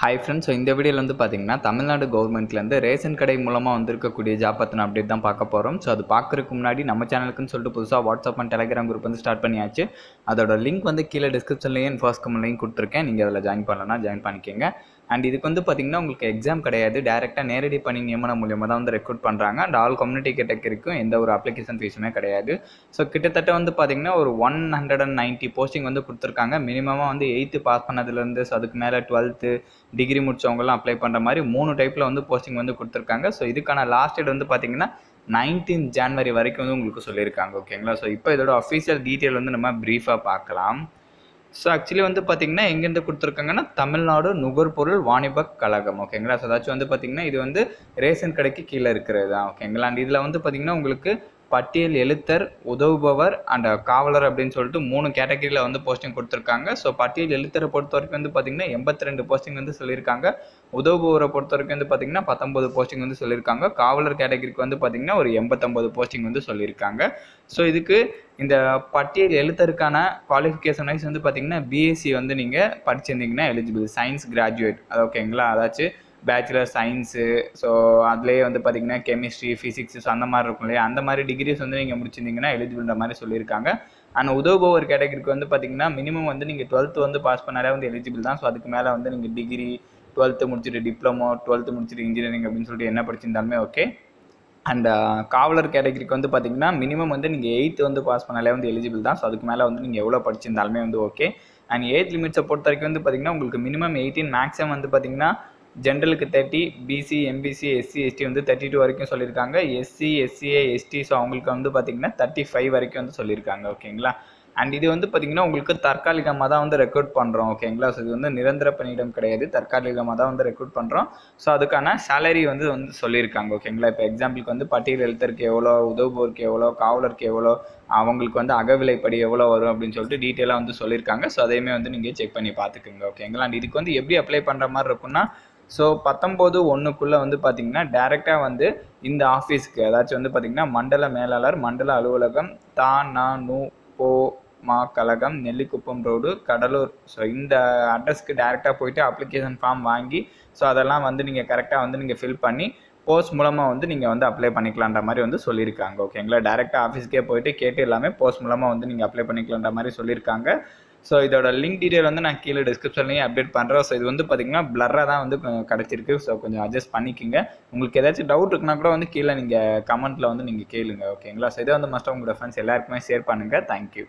Hi friends so இந்த வீடியோவில் வந்து பார்த்தீங்கன்னா தமிழ்நாடு கவர்மெண்ட்லேருந்து ரேஷன் கடை மூலமாக வந்திருக்கக்கூடிய ஜாப் பற்றின அப்டேட் தான் பார்க்க போகிறோம் ஸோ அது பார்க்குறதுக்கு முன்னாடி நம்ம சேனலுக்குன்னு சொல்லிட்டு புதுசாக வாட்ஸ்அப் அண்ட் டெலிகிராம் குரூப் வந்து ஸ்டார்ட் பண்ணியாச்சு. அதோட லிங்க் வந்து கீழே டிஸ்கிரிப்ஷன்லேயே ஃபர்ஸ்ட் கமெண்ட்லையும் கொடுத்துருக்கேன். நீங்கள் அதில் ஜாயின் பண்ணலன்னா ஜாயின் பண்ணிக்கோங்க. அண்ட் இதுக்கு வந்து பார்த்தீங்கன்னா உங்களுக்கு எக்ஸாம் கிடையாது. டேரெக்டாக நேரடி பணி நியமனம் மூலியமாக தான் வந்து ரெக்ரூட் பண்ணுறாங்க அண்ட் ஆல் கம்யூனிட்டி கேட்டகரிக்கும் எந்த ஒரு அப்ளிகேஷன் ஃபீஸுமே கிடையாது. ஸோ கிட்டத்தட்ட வந்து பார்த்தீங்கன்னா ஒரு one hundred and ninety posting வந்து கொடுத்துருக்காங்க. மினிமமாக வந்து எயித்து பாஸ் பண்ணதுலேருந்து ஸோ அதுக்கு மேலே டுவெல்த்து டிகிரி முடிச்சவங்கலாம் அப்ளை பண்ணுற மாதிரி மூணு டைப்பில் வந்து போஸ்டிங் வந்து கொடுத்துருக்காங்க. ஸோ இதுக்கான லாஸ்ட் டேட் வந்து பார்த்தீங்கன்னா நைன்டீன் ஜான்வரி வரைக்கும் வந்து உங்களுக்கு சொல்லியிருக்காங்க. ஓகேங்களா ஸோ இப்போ இதோட அஃபீஷியல் டீட்டெயில் வந்து நம்ம ப்ரீஃபாக பார்க்கலாம். ஸோ ஆக்சுவலி வந்து பார்த்திங்கன்னா எங்கேருந்து கொடுத்துருக்காங்கன்னா தமிழ்நாடு நுகர்பொருள் வாணிபக் கழகம். ஓகேங்களா ஸோ அதாச்சும் வந்து பார்த்தீங்கன்னா இது வந்து ரேஷன் கடைக்கு கீழே இருக்கிறது தான் ஓகேங்களா அண்ட் இதில் வந்து பார்த்தீங்கன்னா உங்களுக்கு பட்டியல் எழுத்தர் உதவுபவர் அண்ட் காவலர் அப்படின்னு சொல்லிட்டு மூணு கேட்டகரியில் வந்து போஸ்டிங் கொடுத்துருக்காங்க. ஸோ பட்டியல் எழுத்தரை பொறுத்த வரைக்கும் வந்து பார்த்தீங்கன்னா எண்பத்தி ரெண்டு போஸ்டிங் வந்து சொல்லியிருக்காங்க. உதவுபவரை பொறுத்த வரைக்கும் வந்து பார்த்தீங்கன்னா பத்தொம்பது போஸ்டிங் வந்து சொல்லியிருக்காங்க. காவலர் கேட்டகரிக்கு வந்து பார்த்தீங்கன்னா ஒரு எண்பத்தொம்பது போஸ்டிங் வந்து சொல்லியிருக்காங்க. ஸோ இதுக்கு இந்த பட்டியல் எழுத்தருக்கான குவாலிஃபிகேஷன் வைஸ் வந்து பார்த்தீங்கன்னா பிஎஸ்சி வந்து நீங்கள் படிச்சிருந்தீங்கன்னா எலிஜிபிள் சயின்ஸ் கிராஜுவேட் அது ஓகேங்களா அதாச்சும் பேச்சுலர் சயின்ஸு ஸோ அதுலேயே வந்து பார்த்தீங்கன்னா கெமிஸ்ட்ரி ஃபிசிக்ஸ் ஸோ அந்த மாதிரி இருக்கும் இல்லையா? அந்த மாதிரி டிகிரிஸ் வந்து நீங்கள் முடிச்சிருந்தீங்கன்னா எலிஜிபிள்ன்ற மாதிரி சொல்லியிருக்காங்க. அண்ட் உதவுபவர் கேட்டகரிக்கு வந்து பார்த்தீங்கன்னா மினிமம் வந்து நீங்கள் டுவெல்த்து வந்து பாஸ் பண்ணாலே வந்து எலிஜிபிள் தான். ஸோ அதுக்கு மேலே வந்து நீங்கள் டிகிரி டுவெல்த்து முடிச்சுட்டு டிப்ளமோ டுவெல்த்து முடிச்சுட்டு இன்ஜினியரிங் அப்படின்னு சொல்லிட்டு என்ன படிச்சிருந்தாலுமே ஓகே அண்ட் uh, காவலர் கேட்டகரிக்கு வந்து பார்த்தீங்கன்னா மினிமம் வந்து நீங்கள் எயித்து வந்து பாஸ் பண்ணாலே வந்து எலிஜிபிள் தான். ஸோ அதுக்கு மேலே வந்து நீங்கள் எவ்வளோ படிச்சிருந்தாலுமே வந்து ஓகே அண்ட் எயித் லிமிட்ஸை பொறுத்த வரைக்கும் வந்து பார்த்தீங்கன்னா உங்களுக்கு மினிமம் எயிட்டீன் மேக்ஸிமம் வந்து பார்த்தீங்கன்னா ஜென்ரலுக்கு thirty BC MBC SC ST வந்து தேர்ட்டி டூ வரைக்கும் சொல்லியிருக்காங்க. எஸ்சி எஸ்சிஏ எஸ்டி ஸோ அவங்களுக்கு வந்து பார்த்தீங்கன்னா தேர்ட்டி ஃபைவ் வரைக்கும் வந்து சொல்லியிருக்காங்க ஓகேங்களா? அண்ட் இது வந்து பார்த்தீங்கன்னா உங்களுக்கு தற்காலிகமாக தான் வந்து ரெக்ரூட் பண்ணுறோம் ஓகேங்களா? ஸோ இது வந்து நிரந்தர பணியிடம் கிடையாது தற்காலிகமாக தான் வந்து ரெக்ரூட் பண்ணுறோம் ஸோ அதுக்கான சேலரி வந்து வந்து சொல்லியிருக்காங்க ஓகேங்களா? இப்போ எக்ஸாம்பிளுக்கு வந்து பட்டியல் எழுத்தருக்கு எவ்வளோ உதவுபோருக்கு எவ்வளோ காவலருக்கு எவ்வளோ அவங்களுக்கு வந்து அகவிலைப்படி எவ்வளோ வரும் அப்படின்னு சொல்லிட்டு டீட்டெயிலாக வந்து சொல்லியிருக்காங்க. ஸோ அதையுமே வந்து நீங்கள் செக் பண்ணி பார்த்துக்குங்க ஓகேங்களா? அண்ட் இதுக்கு வந்து எப்படி அப்ளை பண்ணுற மாதிரி இருக்குன்னா ஸோ பத்தொம்போது ஒன்றுக்குள்ளே வந்து பார்த்தீங்கன்னா டேரெக்டாக வந்து இந்த ஆஃபீஸ்க்கு ஏதாச்சும் வந்து பார்த்தீங்கன்னா மண்டல மேலாளர் மண்டல அலுவலகம் தா நா நூ போ மா கழகம் நெல்லிக்குப்பம் ரோடு கடலூர். ஸோ இந்த அட்ரஸ்க்கு டேரெக்டாக போயிட்டு அப்ளிகேஷன் ஃபார்ம் வாங்கி ஸோ அதெல்லாம் வந்து நீங்கள் கரெக்டாக வந்து நீங்கள் ஃபில் பண்ணி போஸ்ட் மூலமாக வந்து நீங்கள் வந்து அப்ளை பண்ணிக்கலான்ற மாதிரி வந்து சொல்லியிருக்காங்க. ஓகேங்களா டேரெக்டாக ஆஃபீஸ்க்கே போயிட்டு கேட்டு எல்லாமே போஸ்ட் மூலமாக வந்து நீங்கள் அப்ளை பண்ணிக்கலான்ற மாதிரி சொல்லியிருக்காங்க. ஸோ இதோட லிங்க் டீட்டெயில் வந்து நான் கீழே டிஸ்கிரிப்ஷன்லேயும் அப்டேட் பண்ணுறேன் ஸோ இது வந்து பார்த்தீங்கன்னா ப்ளராக தான் வந்து கிடச்சிருக்கு. ஸோ கொஞ்சம் அட்ஜஸ்ட் பண்ணிக்கோங்க. உங்களுக்கு ஏதாச்சும் டவுட் இருக்குன்னா கூட வந்து கீழே நீங்கள் கமெண்ட்டில் வந்து நீங்கள் கேளுங்க ஓகேங்களா ஸோ இதை வந்து மஸ்ட்டாக உங்களோட ஃப்ரெண்ட்ஸ் எல்லாருக்குமே ஷேர் பண்ணுங்கள் தேங்க்யூ